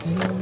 Tomorrow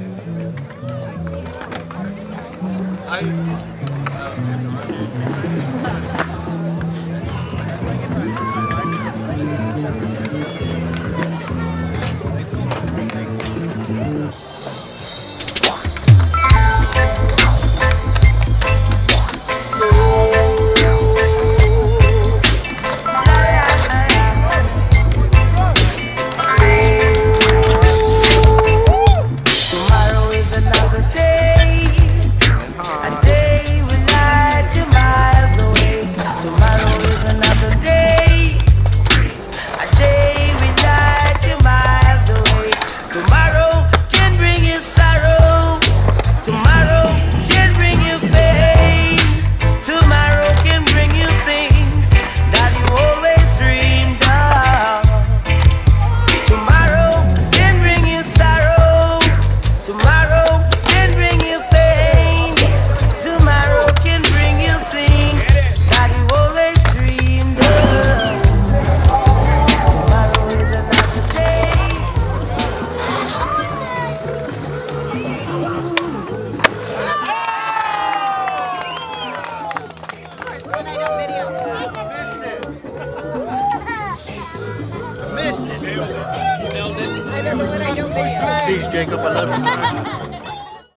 Peace, Jacob. I love you. son.